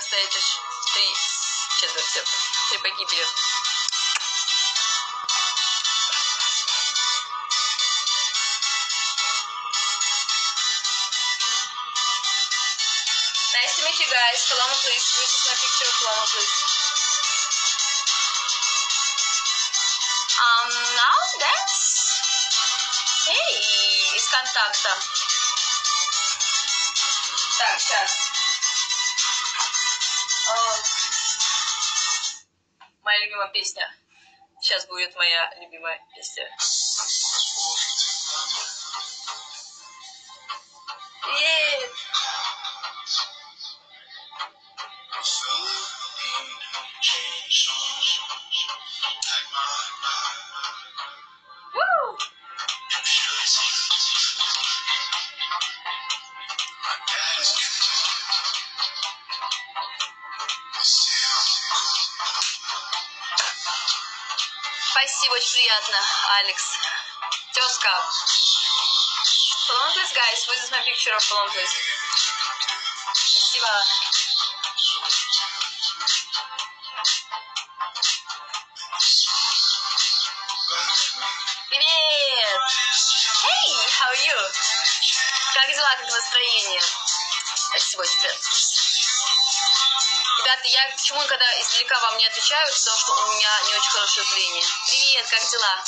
встретишь три четверти, три погибели. Nice to meet you guys. Paloma, please. This is my picture of Paloma, please. Um, now dance. Эй, из контакта. Так, сейчас. Моя любимая песня. Сейчас будет моя любимая песня. Привет! Спасибо, очень приятно, Алекс. Тезка. Paloma, please, guys. This is my picture of Paloma, please. Спасибо. Привет! Hey, how are you? Как дела, как настроение? Спасибо, очень приятно. Ребята, я почему, когда издалека вам не отвечаю, потому что у меня не очень хорошее зрение. Привет, как дела?